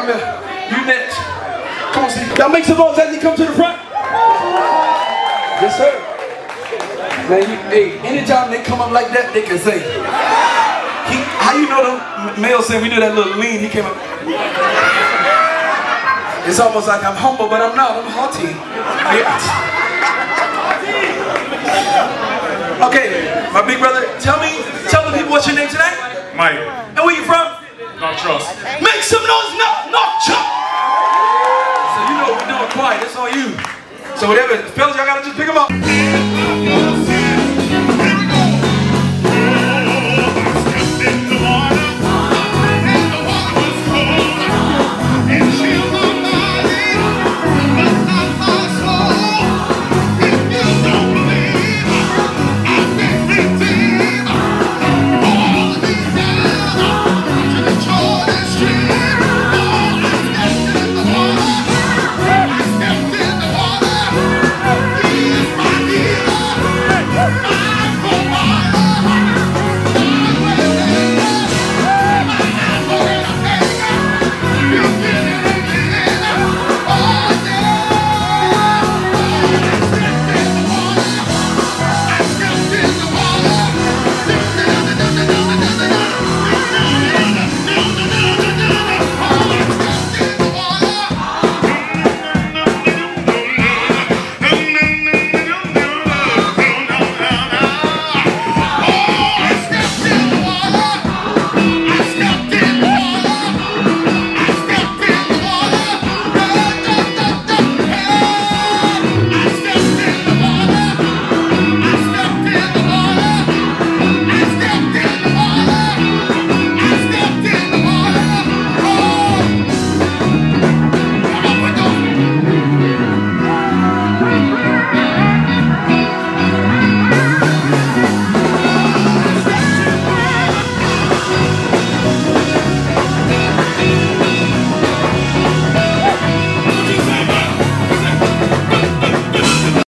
come here. You next. Come on, see. Y'all make some noise as you come to the front. Yes, sir. Man, you, hey, anytime they come up like that, they can say. He, how you know the male saying we do that little lean? He came up. It's almost like I'm humble, but I'm not. I'm haughty. Yeah. Okay, my big brother, tell me, tell the people what's your name tonight? Mike, And where you from? not trust. So whatever, fellas, y'all gotta just pick them up.